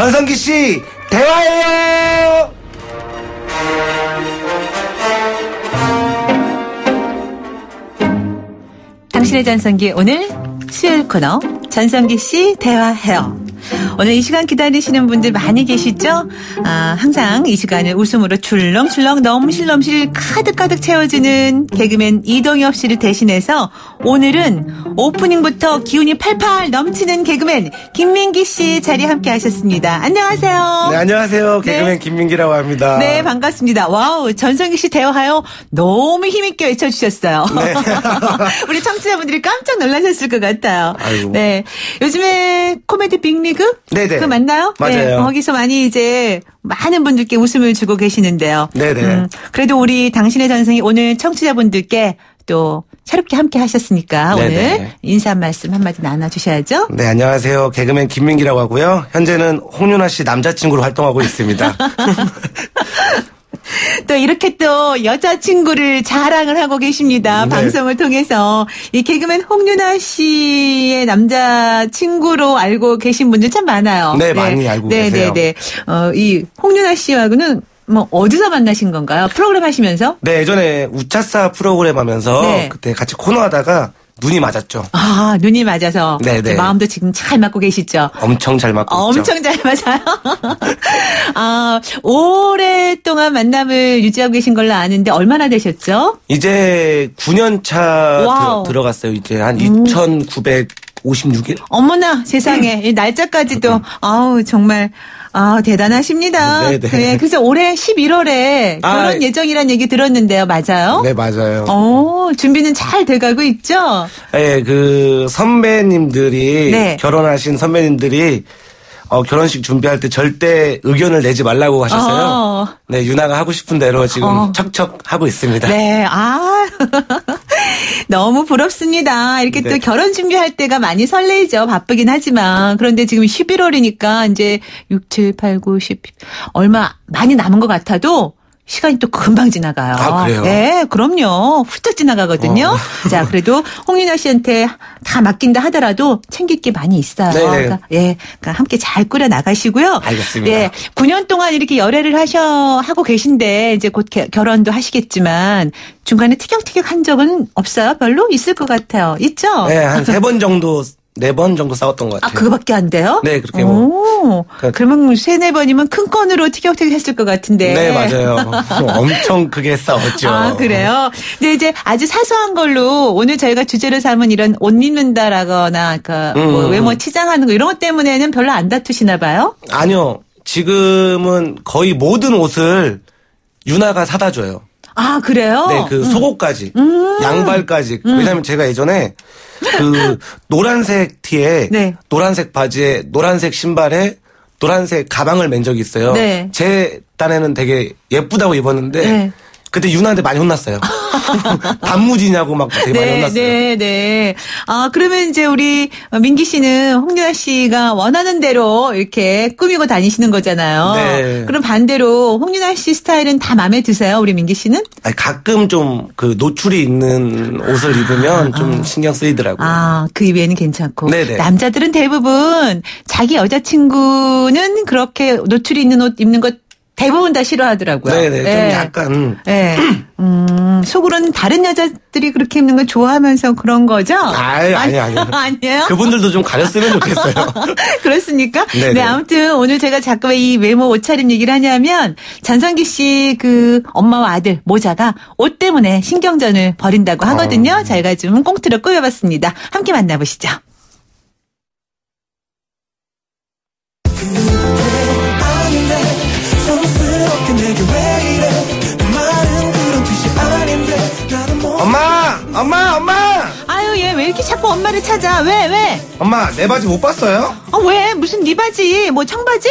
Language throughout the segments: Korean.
전성기 씨 대화해요. 당신의 전성기 오늘 수요일 코너 전성기 씨 대화해요. 오늘 이 시간 기다리시는 분들 많이 계시죠? 아, 항상 이 시간을 웃음으로 출렁출렁 넘실넘실 가득가득 채워주는 개그맨 이동엽 씨를 대신해서 오늘은 오프닝부터 기운이 팔팔 넘치는 개그맨 김민기 씨 자리 함께 하셨습니다. 안녕하세요. 네 안녕하세요 개그맨 네. 김민기라고 합니다. 네, 반갑습니다. Wow, 전성기 씨 대화해요 너무 힘있게 외쳐주셨어요. 네. 우리 청취자분들이 깜짝 놀라셨을 것 같아요. 아이고. 네. 요즘에 코미디 빅리그? 네네. 그거 맞나요? 맞아요. 네, 거기서 많이 이제 많은 분들께 웃음을 주고 계시는데요. 음, 네네. 그래도 우리 당신의 전성기 오늘 청취자분들께 또 새롭게 함께 하셨으니까 네네. 오늘 인사 한 말씀 한마디 나눠주셔야죠. 네 안녕하세요 개그맨 김민기라고 하고요. 현재는 홍윤화 씨 남자친구로 활동하고 있습니다. 또 이렇게 또 여자친구를 자랑을 하고 계십니다. 네. 방송을 통해서. 이 개그맨 홍윤아 씨의 남자친구로 알고 계신 분들 참 많아요. 네, 많이 알고 네, 계세요. 네, 네. 어, 이 홍윤아 씨하고는 뭐 어디서 만나신 건가요? 프로그램 하시면서? 네 예전에 우차사 프로그램 하면서 네. 그때 같이 코너 하다가 눈이 맞았죠. 아, 눈이 맞아서. 네, 네. 마음도 지금 잘 맞고 계시죠? 엄청 잘 맞고 있죠. 엄청 잘 맞아요. 아, 오랫동안 만남을 유지하고 계신 걸로 아는데 얼마나 되셨죠? 이제 9년 차 wow. 음. 들, 어 갔어요 이제 한 2,956일. 어머나 세상에 이 날짜까지도 아우 정말 아 대단하십니다. 네, 네. 그래, 그래서 올해 11월에 아, 결혼 예. 예정이란 얘기 들었는데요, 맞아요? 네 맞아요. 어 준비는 잘 돼가고 있죠. 예, 그 선배님들이 네. 결혼하신 선배님들이 어, 결혼식 준비할 때 절대 의견을 내지 말라고 하셨어요. 어. 네, 유나가 하고 싶은 대로 지금 어. 척척 하고 있습니다. 네, 아 너무 부럽습니다. 이렇게 네. 또 결혼 준비할 때가 많이 설레이죠. 바쁘긴 하지만 그런데 지금 11월이니까 이제 6, 7, 8, 9, 10 얼마 많이 남은 것 같아도. 시간이 또 금방 지나가요. 아, 그래요? 네, 그럼요. 훌쩍 지나가거든요. 어. 자, 그래도 홍윤아 씨한테 다 맡긴다 하더라도 챙길 게 많이 있어요. 네네. 그러니까, 예, 그러니까 함께 잘 꾸려 나가시고요. 알겠습니다. 예, 9년 동안 이렇게 열애를 하셔 하고 계신데 이제 곧 개- 결혼도 하시겠지만 중간에 티격태격 한 적은 없어요? 별로 있을 것 같아요. 있죠? 네, 한 세 번 정도, 네 번 정도 싸웠던 것 아, 같아요. 그거밖에 안 돼요? 네, 그렇게 뭐. 오, 그- 그러면 세네 번이면 큰 건으로 티격태격 했을 것 같은데. 네, 맞아요. 엄청 크게 싸웠죠. 아, 그래요? 근데 이제 아주 사소한 걸로 오늘 저희가 주제로 삼은 이런 옷 입는다라거나, 그, 뭐 음. 외모 치장하는 거 이런 것 때문에는 별로 안 다투시나 봐요? 아니요. 지금은 거의 모든 옷을 유나가 사다 줘요. 아, 그래요? 네, 그 속옷까지, 음. 양발까지. 왜냐면 제가 예전에 그 노란색 티에 네. 노란색 바지에 노란색 신발에 노란색 가방을 맨 적이 있어요. 네. 제 딴에는 되게 예쁘다고 입었는데 네. 그때 유나한테 많이 혼났어요. 단무지냐고 막 되게 많이 네, 혼났어요. 네, 네. 아, 그러면 이제 우리 민기 씨는 홍윤아 씨가 원하는 대로 이렇게 꾸미고 다니시는 거잖아요. 네. 그럼 반대로 홍윤아 씨 스타일은 다 마음에 드세요, 우리 민기 씨는? 아니, 가끔 좀 그 노출이 있는 옷을 입으면 좀 신경 쓰이더라고요. 아, 그 이외에는 괜찮고. 네네. 남자들은 대부분 자기 여자친구는 그렇게 노출이 있는 옷 입는 것 대부분 다 싫어하더라고요. 네네, 좀 네. 약간 네. 음, 속으로는 다른 여자들이 그렇게 입는 걸 좋아하면서 그런 거죠? 아유, 아니, 아니. 아니에요? 그분들도 좀 가렸으면 좋겠어요. 그렇습니까? 네네. 네, 아무튼 오늘 제가 자꾸 왜 이 외모 옷차림 얘기를 하냐면 전성기 씨 그 엄마와 아들 모자가 옷 때문에 신경전을 벌인다고 하거든요. 어. 저희가 좀 꽁트로 꾸며봤습니다. 함께 만나보시죠. 엄마! 엄마! 엄마! 아유 얘 왜 이렇게 자꾸 엄마를 찾아? 왜 왜? 엄마, 내 바지 못 봤어요? 어 왜? 무슨 네 바지? 뭐 청바지?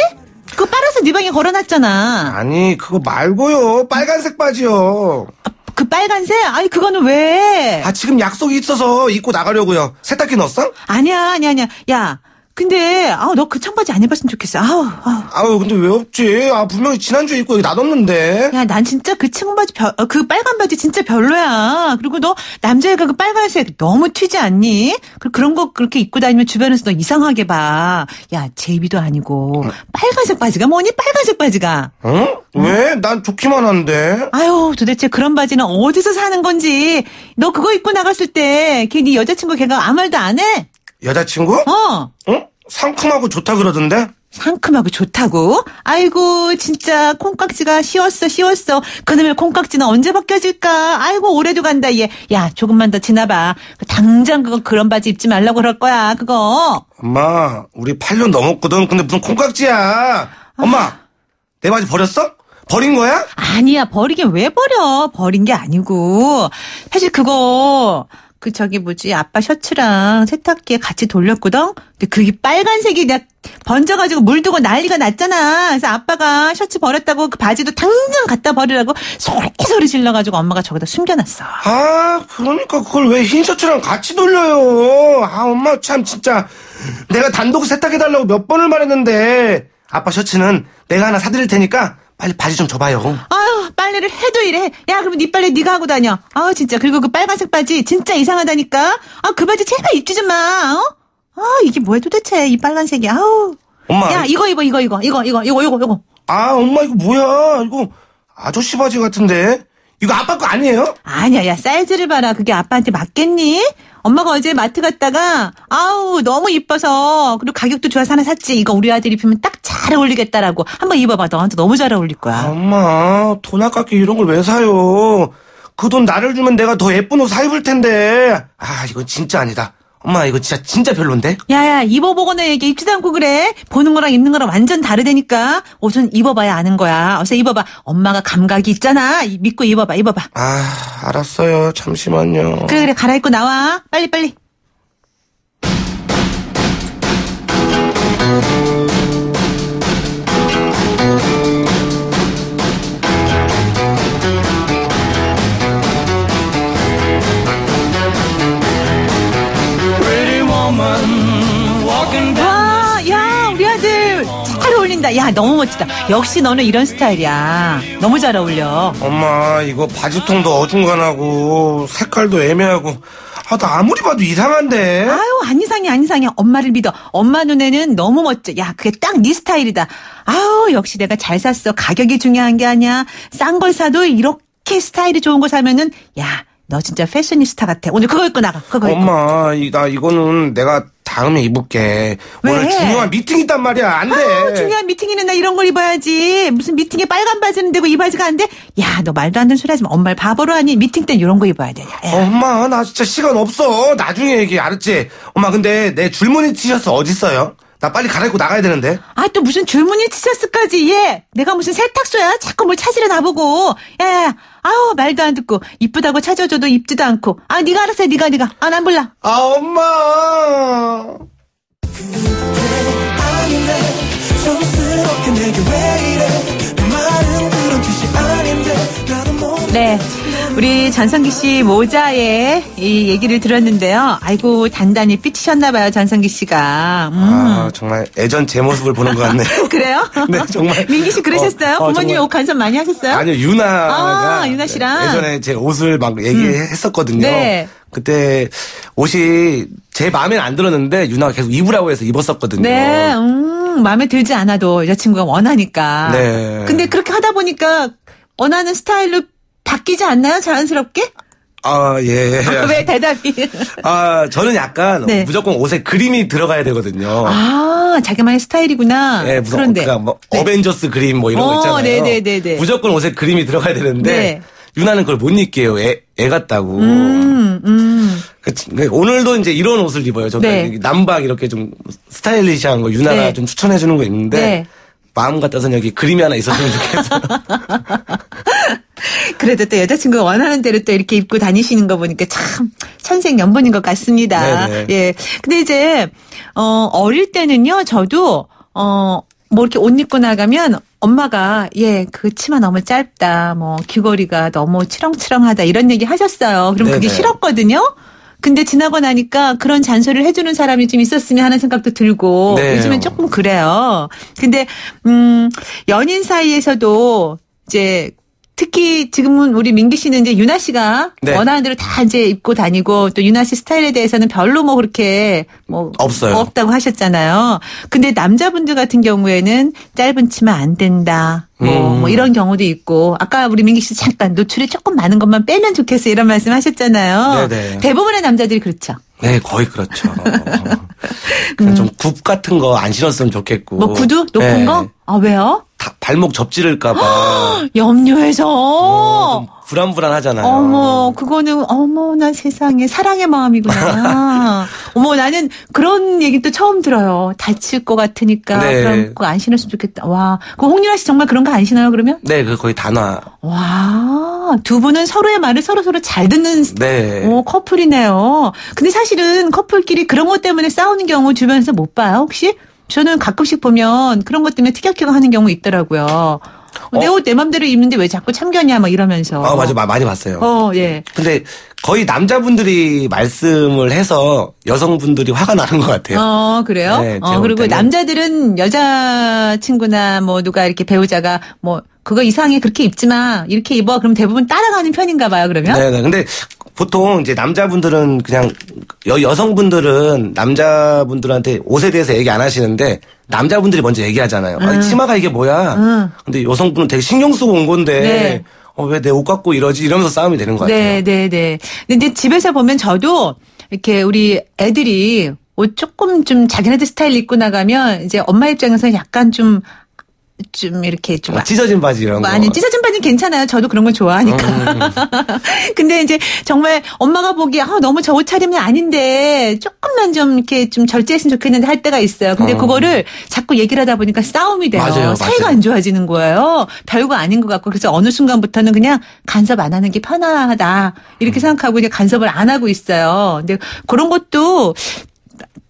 그거 빨아서 네 방에 걸어놨잖아. 아니, 그거 말고요. 빨간색 바지요. 그 빨간색? 아니 그거는 왜? 아, 지금 약속이 있어서 입고 나가려고요. 세탁기 넣었어? 아니야 아니야 아니야. 야. 근데 아우 너 그 청바지 안 입었으면 좋겠어. 아우 아우. 아우 근데 왜 없지? 아 분명히 지난주에 입고 여기 놔뒀는데. 야, 난 진짜 그 청바지, 별, 어, 그 빨간 바지 진짜 별로야. 그리고 너 남자애가 그 빨간색 너무 튀지 않니? 그 그런 거 그렇게 입고 다니면 주변에서 너 이상하게 봐. 야, 제비도 아니고 빨간색 바지가 뭐니? 빨간색 바지가. 어? 왜? 난 좋기만 한데. 아유, 도대체 그런 바지는 어디서 사는 건지. 너 그거 입고 나갔을 때, 걔 네 여자친구 걔가 아무 말도 안 해? 여자친구? 어. 어? 상큼하고 좋다 그러던데? 상큼하고 좋다고? 아이고, 진짜 콩깍지가 씌웠어, 씌웠어. 그놈의 콩깍지는 언제 벗겨질까? 아이고, 오래도 간다, 얘. 야, 조금만 더 지나봐. 당장 그거 그런 바지 입지 말라고 그럴 거야, 그거. 엄마, 우리 8년 넘었거든. 근데 무슨 콩깍지야. 엄마, 내 바지 버렸어? 버린 거야? 아니야, 버리긴 왜 버려? 버린 게 아니고. 사실 그거, 그 저기 뭐지, 아빠 셔츠랑 세탁기에 같이 돌렸거든? 근데 그게 빨간색이 내가 번져가지고 물두고 난리가 났잖아. 그래서 아빠가 셔츠 버렸다고 그 바지도 당장 갖다 버리라고 소리 소리 질러가지고 엄마가 저기다 숨겨놨어. 아, 그러니까 그걸 왜 흰 셔츠랑 같이 돌려요? 아, 엄마 참 진짜. 내가 단독 세탁해달라고 몇 번을 말했는데. 아빠 셔츠는 내가 하나 사드릴 테니까 빨리 바지 좀 줘봐요. 아유, 빨래를 해도 이래. 야, 그럼 네 빨래 네가 하고 다녀. 아, 진짜. 그리고 그 빨간색 바지 진짜 이상하다니까. 아, 그 바지 제발 입지 좀 마. 어? 아, 이게 뭐야 도대체 이 빨간색이. 아우. 엄마. 야, 이거 입어, 이거, 이거, 이거, 이거, 이거, 이거, 이거. 아, 엄마 이거 뭐야? 이거 아저씨 바지 같은데? 이거 아빠 거 아니에요? 아니야, 야, 사이즈를 봐라. 그게 아빠한테 맞겠니? 엄마가 어제 마트 갔다가, 아우, 너무 이뻐서, 그리고 가격도 좋아서 하나 샀지. 이거 우리 아들 입히면 딱 잘 어울리겠다라고. 한번 입어봐. 너한테 너무 잘 어울릴 아, 거야. 엄마, 돈 아깝게 이런 걸 왜 사요? 그 돈 나를 주면 내가 더 예쁜 옷 사 입을 텐데. 아, 이건 진짜 아니다. 엄마, 이거 진짜, 진짜 별론데? 야야 입어보거나 얘기 입지도 않고 그래. 보는 거랑 입는 거랑 완전 다르다니까. 옷은 입어봐야 아는 거야. 어서 입어봐. 엄마가 감각이 있잖아. 이- 믿고 입어봐 입어봐. 아, 알았어요. 잠시만요. 그래 그래. 갈아입고 나와. 빨리 빨리 와 야 우리 아들 잘 어울린다 야 너무 멋지다 역시 너는 이런 스타일이야 너무 잘 어울려 엄마, 이거 바지통도 어중간하고, 색깔도 애매하고, 아, 나 아무리 봐도 이상한데? 아유, 안 이상해, 안 이상해. 엄마를 믿어. 엄마 눈에는 너무 멋져. 야, 그게 딱 네 스타일이다. 아우, 역시 내가 잘 샀어. 가격이 중요한 게 아니야. 싼 걸 사도 이렇게 스타일이 좋은 거 사면은, 야, 너 진짜 패셔니스타 같아. 오늘 그거 입고 나가. 그거 입고. 엄마, 이, 나 이거는 내가 다음에 입을게. 왜? 오늘 중요한 미팅 있단 말이야. 안 돼. 아우, 중요한 미팅이는 나 이런 걸 입어야지. 무슨 미팅에 빨간 바지는 되고 이 바지가 안 돼? 야, 너 말도 안 되는 소리 하지 마. 엄마를 바보로 하니? 미팅 땐 이런 거 입어야 야. 엄마, 나 진짜 시간 없어. 나중에 얘기해, 알았지? 엄마, 근데 내 줄무늬 티셔츠 어딨어요? 나 빨리 갈아입고 나가야 되는데. 아, 또 무슨 줄무늬 티셔츠까지, 얘. 내가 무슨 세탁소야? 자꾸 뭘 찾으려 나보고. 야, 야, 야. 아우, 말도 안 듣고. 이쁘다고 찾아줘도 입지도 않고. 아, 네가 알아서 해, 네가, 네가. 아, 난 몰라. 아, 엄마! 네. 우리 전성기 씨 모자에 이 얘기를 들었는데요. 아이고, 단단히 삐치셨나 봐요, 전성기 씨가. 음. 아, 정말 예전 제 모습을 보는 것 같네요. 그래요? 네, 정말. 민기 씨 그러셨어요? 어, 어, 부모님이 정말. 옷 간섭 많이 하셨어요? 아니요, 유나가. 아, 유나 씨랑? 예전에 제 옷을 막 얘기했었거든요. 네. 그때 옷이 제 마음에는 안 들었는데 유나가 계속 입으라고 해서 입었었거든요. 네, 음, 마음에 들지 않아도 여자친구가 원하니까. 네. 근데 그렇게 하다 보니까 원하는 스타일로 바뀌지 않나요? 자연스럽게? 아, 예. 왜 대답이? 아, 저는 약간 네. 무조건 옷에 그림이 들어가야 되거든요. 아, 자기만의 스타일이구나. 예, 무슨 그런데. 그러니까 뭐 네. 어벤져스 그림 뭐 이런 어, 거 있잖아요. 네네네네. 무조건 옷에 그림이 들어가야 되는데 네. 유나는 그걸 못 입게요. 애, 애 같다고. 음, 음. 그, 그 오늘도 이제 이런 옷을 입어요. 저도 네. 남방 이렇게 좀 스타일리시한 거 유나가 네. 좀 추천해 주는 거 있는데 네. 마음 같아서는 여기 그림이 하나 있었으면 좋겠어. 그래도 또 여자친구가 원하는 대로 또 이렇게 입고 다니시는 거 보니까 참 천생연분인 것 같습니다. 네네. 예. 근데 이제, 어, 어릴 때는요, 저도, 어, 뭐 이렇게 옷 입고 나가면 엄마가, 예, 그 치마 너무 짧다, 뭐 귀걸이가 너무 치렁치렁하다 이런 얘기 하셨어요. 그럼 그게 네네. 싫었거든요? 근데 지나고 나니까 그런 잔소리를 해주는 사람이 좀 있었으면 하는 생각도 들고 네. 요즘엔 조금 그래요. 근데 음 연인 사이에서도 이제 특히 지금은 우리 민기 씨는 이제 유나 씨가 네. 원하는 대로 다 이제 입고 다니고 또 유나 씨 스타일에 대해서는 별로 뭐 그렇게 뭐 없어요. 없다고 하셨잖아요. 근데 남자분들 같은 경우에는 짧은 치마 안 된다. 뭐, 음. 뭐 이런 경우도 있고 아까 우리 민기 씨 잠깐 노출이 조금 많은 것만 빼면 좋겠어 이런 말씀 하셨잖아요. 네네. 대부분의 남자들이 그렇죠. 네, 거의 그렇죠. 그냥 좀굽 같은 거 안 신었으면 좋겠고. 뭐 구두 높은 네. 거? 아 왜요? 다- 발목 접지를까봐 염려해서. 좀 불안불안하잖아요. 어머, 그거는, 어머, 나 세상에, 사랑의 마음이구나. 어머, 나는 그런 얘기 또 처음 들어요. 다칠 것 같으니까. 네. 그럼 그거 안 신었으면 좋겠다. 와. 그 홍윤아 씨 정말 그런 거 안 신어요, 그러면? 네, 그 거의 단화. 와. 두 분은 서로의 말을 서로 서로 잘 듣는 네. 오, 커플이네요. 근데 사실은 커플끼리 그런 것 때문에 싸우는 경우 주변에서 못 봐요, 혹시? 저는 가끔씩 보면 그런 것 때문에 티격태격 하는 경우 있더라고요. 내옷내 맘대로 입는데 왜 자꾸 참견이야, 막 이러면서. 아, 맞아. 마- 많이 봤어요. 어, 예. 근데 거의 남자분들이 말씀을 해서 여성분들이 화가 나는 것 같아요. 어, 그래요? 네, 어, 볼 그리고. 남자들은 여자 친구나 뭐 누가 이렇게 배우자가 뭐 그거 이상해 그렇게 입지 마. 이렇게 입어. 그럼 대부분 따라가는 편인가 봐요, 그러면? 네, 네. 근데 보통 이제 남자분들은 그냥 여, 여성분들은 남자분들한테 옷에 대해서 얘기 안 하시는데 남자분들이 먼저 얘기하잖아요. 아니, 치마가 이게 뭐야? 응. 근데 여성분은 되게 신경 쓰고 온 건데 네. 어, 왜 내 옷 갖고 이러지? 이러면서 싸움이 되는 것 같아요. 네, 네, 네. 근데 집에서 보면 저도 이렇게 우리 애들이 옷 조금 좀 자기네들 스타일 입고 나가면 이제 엄마 입장에서 약간 좀, 좀 이렇게 좀뭐 찢어진 바지 이런 거. 아니 찢어진 바지 괜찮아요. 저도 그런 거 좋아하니까. 음. 근데 이제 정말 엄마가 보기에 아 너무 저 옷 차림은 아닌데 조금만 좀 이렇게 좀 절제했으면 좋겠는데 할 때가 있어요. 근데 어. 그거를 자꾸 얘기를 하다 보니까 싸움이 돼요. 맞아요, 사이가 맞아요. 안 좋아지는 거예요. 별거 아닌 것 같고 그래서 어느 순간부터는 그냥 간섭 안 하는 게 편하다 이렇게 음. 생각하고 이제 간섭을 안 하고 있어요. 근데 그런 것도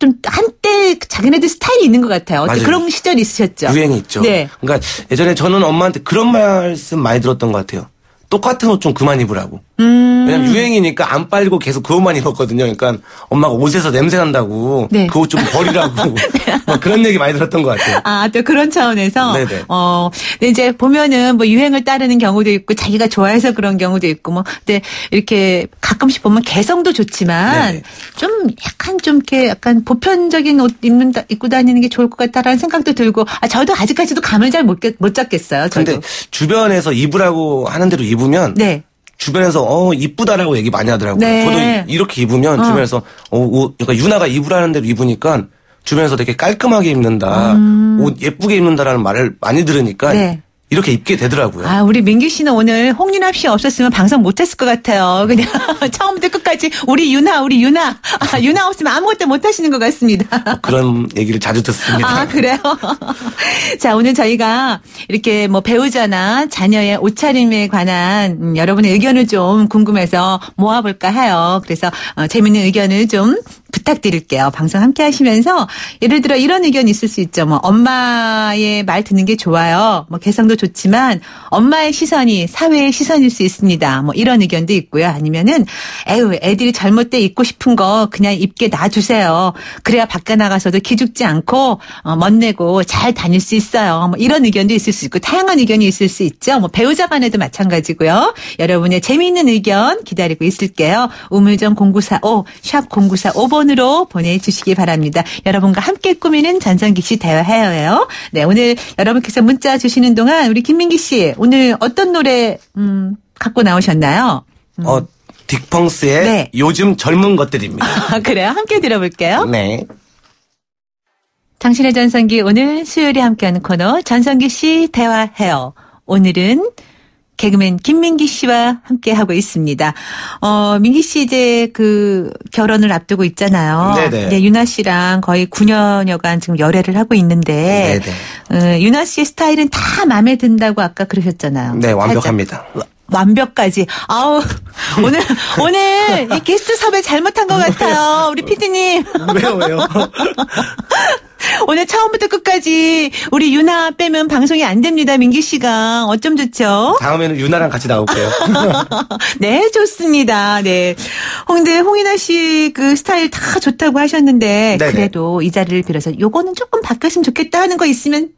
좀 한때 자기네들 스타일이 있는 것 같아요. 맞아요. 그런 시절이 있으셨죠? 유행이 있죠. 네. 그러니까 예전에 저는 엄마한테 그런 말씀 많이 들었던 것 같아요. 똑같은 옷 좀 그만 입으라고. 음. 왜냐면 유행이니까 안 빨고 계속 그 옷만 입었거든요. 그러니까 엄마가 옷에서 냄새 난다고 네. 그 옷 좀 버리라고 막 그런 얘기 많이 들었던 것 같아요. 아, 또 그런 차원에서. 네네. 어, 근데 이제 보면은 뭐 유행을 따르는 경우도 있고 자기가 좋아해서 그런 경우도 있고 뭐. 근데 이렇게 가끔씩 보면 개성도 좋지만 네네. 좀 약간 좀 이렇게 약간 보편적인 옷 입는, 입고 다니는 게 좋을 것 같다라는 생각도 들고 아, 저도 아직까지도 감을 잘 못 못 잡겠어요. 저도. 근데 주변에서 입으라고 하는 대로 입으면 네. 주변에서 어 이쁘다라고 얘기 많이 하더라고요. 네. 저도 이렇게 입으면 어. 주변에서 어 옷, 그러니까 유나가 입으라는 대로 입으니까 주변에서 되게 깔끔하게 입는다, 옷 예쁘게 입는다라는 말을 많이 들으니까 음. 네. 이렇게 입게 되더라고요. 아, 우리 민규 씨는 오늘 홍윤아 씨 없었으면 방송 못했을 것 같아요. 그냥 처음부터 끝까지 우리 유나, 우리 유나. 아, 유나 없으면 아무것도 못하시는 것 같습니다. 그런 얘기를 자주 듣습니다. 아, 그래요? 자, 오늘 저희가 이렇게 뭐 배우자나 자녀의 옷차림에 관한 음, 여러분의 의견을 좀 궁금해서 모아볼까 해요. 그래서 어, 재밌는 의견을 좀 부탁드릴게요. 방송 함께 하시면서 예를 들어 이런 의견이 있을 수 있죠. 뭐 엄마의 말 듣는 게 좋아요. 뭐 개성도 좋지만 엄마의 시선이 사회의 시선일 수 있습니다. 뭐 이런 의견도 있고요. 아니면은 에휴 애들이 잘못돼 입고 싶은 거 그냥 입게 놔주세요. 그래야 밖에 나가서도 기죽지 않고 어, 멋내고 잘 다닐 수 있어요. 뭐 이런 의견도 있을 수 있고 다양한 의견이 있을 수 있죠. 뭐 배우자 간에도 마찬가지고요. 여러분의 재미있는 의견 기다리고 있을게요. 우물정 0945 샵 0945번 으로 보내주시기 바랍니다. 여러분과 함께 꾸미는 전성기 씨 대화해요. 네 오늘 여러분께서 문자 주시는 동안 우리 김민기 씨 오늘 어떤 노래 음, 갖고 나오셨나요? 어 딕펑스의 네. 요즘 젊은 것들입니다. 아, 그래요? 함께 들어볼게요. 네. 당신의 전성기 오늘 수요일에 함께하는 코너 전성기 씨 대화해요. 오늘은 개그맨 김민기 씨와 함께 하고 있습니다. 어, 민기 씨 이제 그 결혼을 앞두고 있잖아요. 네네. 네, 유나 씨랑 거의 9년여간 지금 열애를 하고 있는데 어, 유나 씨의 스타일은 다 마음에 든다고 아까 그러셨잖아요. 네, 완벽합니다. 살짝. 완벽까지. 아우, 오늘, 오늘 이 게스트 섭외 잘못한 것 같아요. 우리 피디님. 왜요, 왜요? 오늘 처음부터 끝까지 우리 유나 빼면 방송이 안 됩니다, 민기 씨가. 어쩜 좋죠? 다음에는 유나랑 같이 나올게요. 네, 좋습니다. 네. 근데 홍인아 씨 그 스타일 다 좋다고 하셨는데 네네. 그래도 이 자리를 빌어서 요거는 조금 바뀌었으면 좋겠다 하는 거 있으면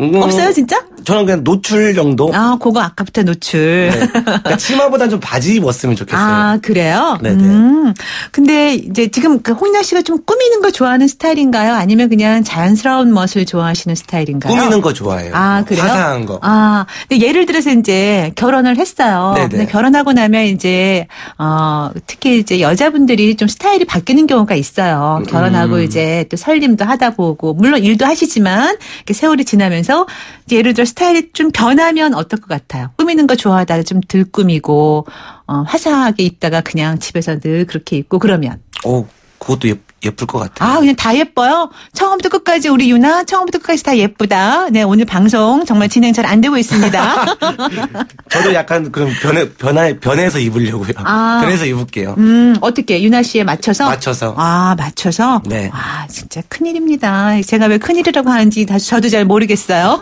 음, 없어요, 진짜? 저는 그냥 노출 정도. 아, 그거 아까부터 노출. 네. 그러니까 치마보단 좀 바지 입었으면 좋겠어요. 아, 그래요? 네네. 음. 근데 이제 지금 그 홍인아 씨가 좀 꾸미는 거 좋아하는 스타일인가요? 아니면 그냥 자연스러운 멋을 좋아하시는 스타일인가요? 꾸미는 거 좋아해요. 아, 그래요? 화사한 거. 아, 근데 예를 들어서 이제 결혼을 했어요. 네네. 근데 결혼하고 나면 이제, 어, 특히 이제 여자분들이 좀 스타일이 바뀌는 경우가 있어요. 결혼하고 음. 이제 또 살림도 하다 보고, 물론 일도 하시지만, 이렇게 세월이 지나면 서, 이제 예를 들어 스타일이 좀 변하면 어떨 것 같아요? 꾸미는 거 좋아하다가 좀 덜 꾸미고, 어, 화사하게 입다가 그냥 집에서 늘 그렇게 입고 그러면. 오, 그것도 예, 예쁠 것 같아요. 아, 그냥 다 예뻐요? 처음부터 끝까지 우리 유나, 처음부터 끝까지 다 예쁘다. 네, 오늘 방송 정말 진행 잘 안 되고 있습니다. 저도 약간 그럼 변해, 변해, 변해서 입으려고요. 아. 변해서 입을게요. 음, 어떻게, 유나 씨에 맞춰서? 맞춰서. 아, 맞춰서? 네. 아, 진짜 큰일입니다. 제가 왜 큰일이라고 하는지 다 저도 잘 모르겠어요.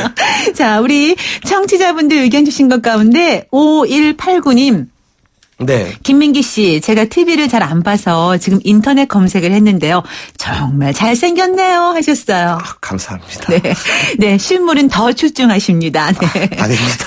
자, 우리 청취자분들 의견 주신 것 가운데 5189님. 네. 김민기 씨, 제가 TV를 잘 안 봐서 지금 인터넷 검색을 했는데요. 정말 잘생겼네요. 하셨어요. 아, 감사합니다. 네. 네, 실물은 더 출중하십니다. 네. 아닙니다.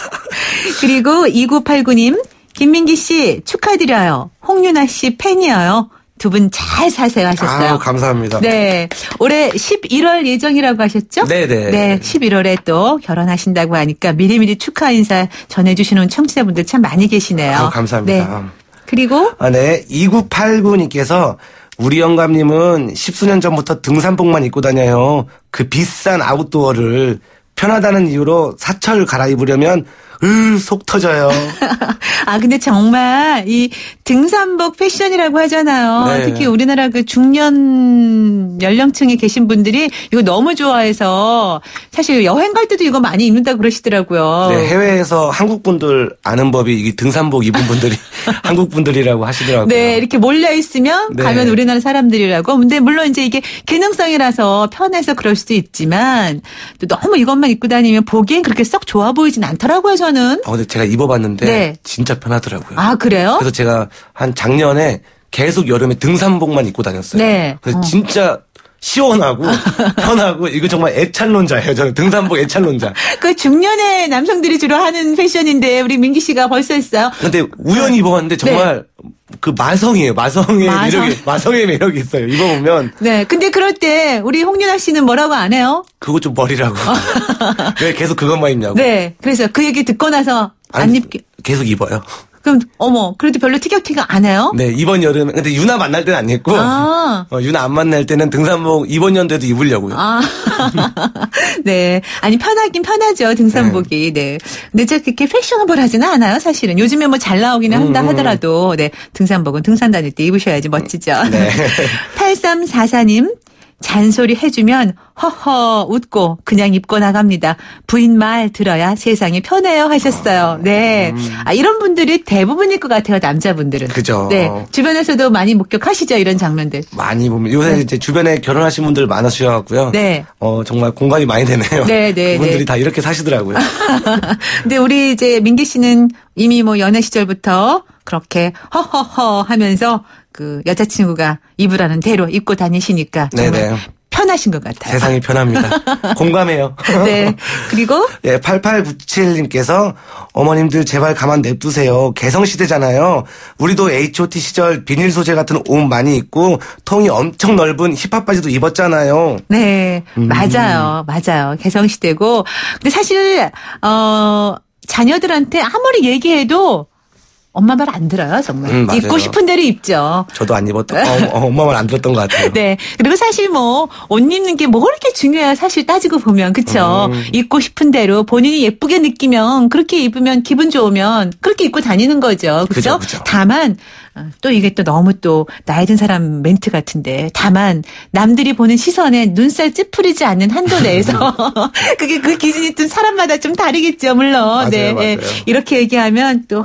그리고 2989님, 김민기 씨 축하드려요. 홍윤아 씨 팬이에요. 두 분 잘 사세요 하셨어요. 아, 감사합니다. 네. 올해 11월 예정이라고 하셨죠? 네네. 네. 11월에 또 결혼하신다고 하니까 미리미리 축하 인사 전해주시는 청취자분들 참 많이 계시네요. 아, 감사합니다. 네. 그리고 아, 네. 2989님께서 우리 영감님은 십수년 전부터 등산복만 입고 다녀요. 그 비싼 아웃도어를 편하다는 이유로 사철 갈아입으려면 으, 속 터져요. 아, 근데 정말 이 등산복 패션이라고 하잖아요. 네. 특히 우리나라 그 중년 연령층에 계신 분들이 이거 너무 좋아해서 사실 여행 갈 때도 이거 많이 입는다고 그러시더라고요. 네, 해외에서 한국 분들 아는 법이 이 등산복 입은 분들이 한국 분들이라고 하시더라고요. 네, 이렇게 몰려 있으면 네. 가면 우리나라 사람들이라고. 근데 물론 이제 이게 기능성이라서 편해서 그럴 수도 있지만 또 너무 이것만 입고 다니면 보기엔 그렇게 썩 좋아 보이진 않더라고요, 저는. 어, 근데 제가 입어봤는데 네. 진짜 편하더라고요. 아, 그래요? 그래서 제가 한 작년에 계속 여름에 등산복만 입고 다녔어요. 네. 그래서 어. 진짜 시원하고 편하고 이거 정말 애찬론자예요. 저는 등산복 애찬론자. 그 중년의 남성들이 주로 하는 패션인데 우리 민기 씨가 벌써 했어요. 근데 우연히 입어봤는데 정말 그 마성이에요. 마성의 네. 마성. 매력이 마성의 매력이 있어요. 입어보면 네. 근데 그럴 때 우리 홍윤아 씨는 뭐라고 안 해요? 그거 좀 버리라고. 왜 계속 그것만 입냐고. 네. 그래서 그 얘기 듣고 나서 안 아니, 입게. 계속 입어요. 그럼 어머, 그래도 별로 티격태격 안 해요? 네 이번 여름에 근데 유나 만날 때는 안 입고 아. 어, 유나 안 만날 때는 등산복 이번 연도에도 입으려고요. 아, 네. 아니, 편하긴 편하죠, 등산복이. 네. 근데 저 그렇게 패셔너블하지는 않아요, 사실은. 요즘에 뭐 잘 나오기는 한다 하더라도, 네. 등산복은 등산 다닐 때 입으셔야지 멋지죠. 네. 8344님, 잔소리 해주면 허허 웃고 그냥 입고 나갑니다. 부인 말 들어야 세상이 편해요 하셨어요. 네. 아, 이런 분들이 대부분일 것 같아요, 남자분들은. 음. 그죠. 네. 주변에서도 많이 목격하시죠, 이런 장면들. 많이 보면 요새 이제 주변에 결혼하신 분들 많으셔갖고요. 네. 어 정말 공감이 많이 되네요. 네, 네, 그분들이 네. 다 이렇게 사시더라고요. 근데 우리 이제 민기 씨는 이미 뭐 연애 시절부터 그렇게 허허허 하면서 그 여자친구가 입으라는 대로 입고 다니시니까 네네. 편하신 것 같아요. 세상이 편합니다. 공감해요. 네. 그리고 예, 8897님께서 어머님들 제발 가만 냅두세요. 개성 시대잖아요. 우리도 H.O.T 시절 비닐 소재 같은 옷 많이 입고 통이 엄청 넓은 힙합 바지도 입었잖아요. 네, 음. 맞아요. 맞아요. 개성 시대고. 근데 사실, 어, 자녀들한테 아무리 얘기해도 엄마 말 안 들어요, 정말. 음. 입고 싶은 대로 입죠. 저도 안 입었던, 어, 어, 엄마 말 안 들었던 것 같아요. 네. 그리고 사실 뭐, 옷 입는 게 뭐 그렇게 중요해요. 사실 따지고 보면. 그쵸? 음. 입고 싶은 대로 본인이 예쁘게 느끼면, 그렇게 입으면, 기분 좋으면, 그렇게 입고 다니는 거죠. 그죠? 다만, 어, 또 이게 또 너무 또 나이 든 사람 멘트 같은데 다만 남들이 보는 시선에 눈살 찌푸리지 않는 한도 내에서 그게 그 기준이 좀 사람마다 좀 다르겠죠 물론 맞아요, 네 맞아요. 이렇게 얘기하면 또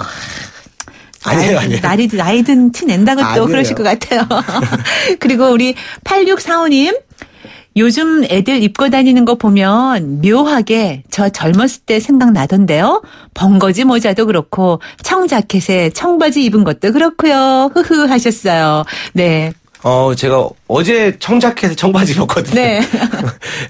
아니에요, 나이, 아니에요. 나이, 나이 든티 낸다고 또 아니에요. 그러실 것 같아요. 그리고 우리 8645님. 요즘 애들 입고 다니는 거 보면 묘하게 저 젊었을 때 생각나던데요. 벙거지 모자도 그렇고 청자켓에 청바지 입은 것도 그렇고요. 흐흐 하셨어요. 네. 어, 제가 어제 청자켓에 청바지 입었거든요. 네.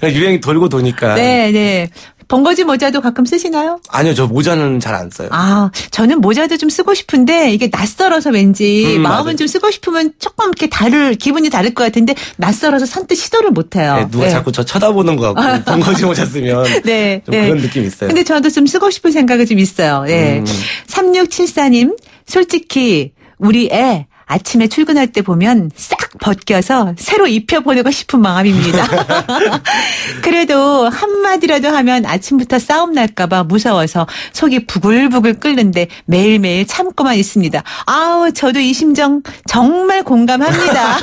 유행이 돌고 도니까. 네, 네. 벙거지 모자도 가끔 쓰시나요? 아니요, 저 모자는 잘 안 써요. 아, 저는 모자도 좀 쓰고 싶은데 이게 낯설어서 왠지 음, 마음은 맞아요. 좀 쓰고 싶으면 조금 이렇게 다를 기분이 다를 것 같은데 낯설어서 선뜻 시도를 못 해요. 네, 누가 자꾸 저 쳐다보는 것 같고, 번거지 모자 쓰면. 네, 좀 그런 느낌이 있어요. 근데 저도 좀 쓰고 싶은 생각이 좀 있어요. 네. 음. 3674님, 솔직히 우리 애 아침에 출근할 때 보면 싹 벗겨서 새로 입혀보내고 싶은 마음입니다. 그래도 한마디라도 하면 아침부터 싸움 날까봐 무서워서 속이 부글부글 끓는데 매일매일 참고만 있습니다. 아우, 저도 이 심정 정말 공감합니다.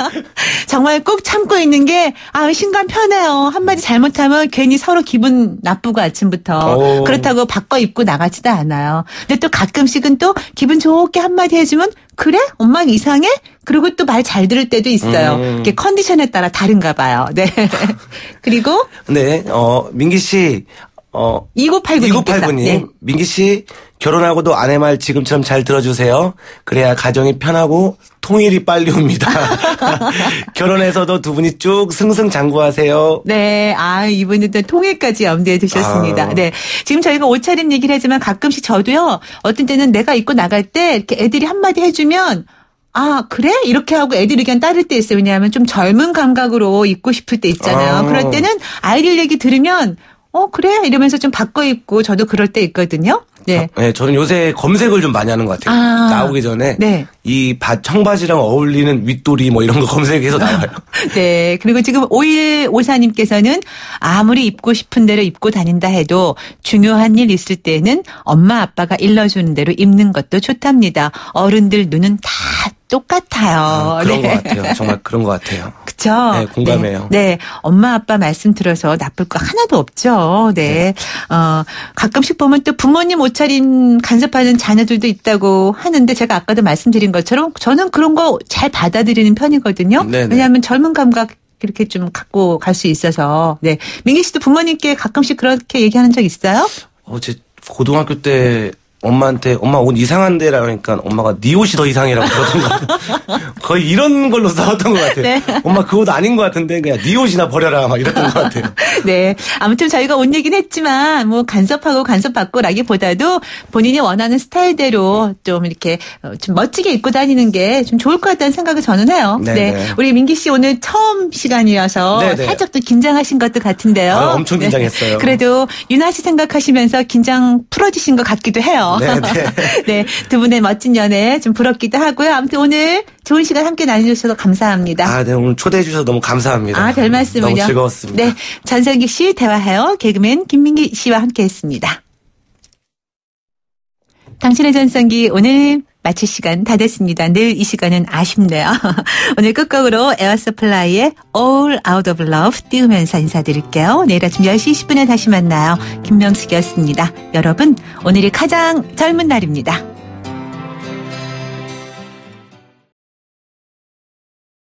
정말 꼭 참고 있는 게, 아, 신간 편해요. 한마디 잘못하면 괜히 서로 기분 나쁘고 아침부터. 오. 그렇다고 바꿔 입고 나가지도 않아요. 근데 또 가끔씩은 또 기분 좋게 한마디 해주면, 그래? 엄마 이상해? 그리고 또 말 잘 들을 때도 있어요. 음. 이게 컨디션에 따라 다른가 봐요. 네. 그리고 네, 어, 민기 씨, 어, 2989님. 2989님, 네. 민기 씨, 결혼하고도 아내 말 지금처럼 잘 들어주세요. 그래야 가정이 편하고 통일이 빨리 옵니다. 결혼해서도 두 분이 쭉 승승장구하세요. 네, 아, 이분은 또 통일까지 염두에 두셨습니다. 아. 네. 지금 저희가 옷차림 얘기를 하지만 가끔씩 저도요, 어떤 때는 내가 입고 나갈 때 이렇게 애들이 한마디 해주면, 아, 그래? 이렇게 하고 애들 의견 따를 때 있어요. 왜냐하면 좀 젊은 감각으로 입고 싶을 때 있잖아요. 아. 그럴 때는 아이들 얘기 들으면, 어, 그래? 이러면서 좀 바꿔 입고 저도 그럴 때 있거든요. 네. 네, 저는 요새 검색을 좀 많이 하는 것 같아요. 아. 나오기 전에 네. 이 바, 청바지랑 어울리는 윗돌이 뭐 이런 거 검색해서 나와요. 네. 그리고 지금 5154님께서는 아무리 입고 싶은 대로 입고 다닌다 해도 중요한 일 있을 때는 엄마 아빠가 일러주는 대로 입는 것도 좋답니다. 어른들 눈은 다 똑같아요. 아, 그런 네. 것 같아요. 정말 그런 것 같아요. 그쵸? 네, 공감해요. 네, 네. 엄마 아빠 말씀 들어서 나쁠 거 하나도 없죠. 네. 어, 가끔씩 보면 또 부모님 옷차림 간섭하는 자녀들도 있다고 하는데 제가 아까도 말씀드린 것처럼 저는 그런 거 잘 받아들이는 편이거든요. 네네. 왜냐하면 젊은 감각 이렇게 좀 갖고 갈 수 있어서. 네. 민기 씨도 부모님께 가끔씩 그렇게 얘기하는 적 있어요? 어, 제 고등학교 때 엄마한테 엄마 옷 이상한데라 그러니까 엄마가 네 옷이 더 이상해라고 그러던 것 같아요. 거의 이런 걸로 싸웠던 것 같아요. 네. 엄마 그 옷 아닌 것 같은데 그냥 네 옷이나 버려라 막 이랬던 것 같아요. 네. 아무튼 저희가 옷 얘기는 했지만 뭐 간섭하고 간섭받고라기보다도 본인이 원하는 스타일대로 좀 이렇게 어, 좀 멋지게 입고 다니는 게 좀 좋을 것 같다는 생각을 저는 해요. 네, 네. 네. 우리 민기 씨 오늘 처음 시간이어서 네, 네. 살짝 또 긴장하신 것도 같은데요. 아, 엄청 긴장했어요. 그래도 윤아 씨 생각하시면서 긴장 풀어지신 것 같기도 해요. 네, 네. 네. 두 분의 멋진 연애 좀 부럽기도 하고요. 아무튼 오늘 좋은 시간 함께 나눠주셔서 감사합니다. 아, 네 오늘 초대해 주셔서 너무 감사합니다. 아, 별 말씀을요. 너무 즐거웠습니다. 네. 전성기 씨 대화해요. 개그맨 김민기 씨와 함께 했습니다. 당신의 전성기 오늘 마칠 시간 다 됐습니다. 늘 이 시간은 아쉽네요. 오늘 끝곡으로 에어서플라이의 All Out of Love 띄우면서 인사드릴게요. 내일 아침 10시 20분에 다시 만나요. 김명숙이었습니다. 여러분, 오늘이 가장 젊은 날입니다.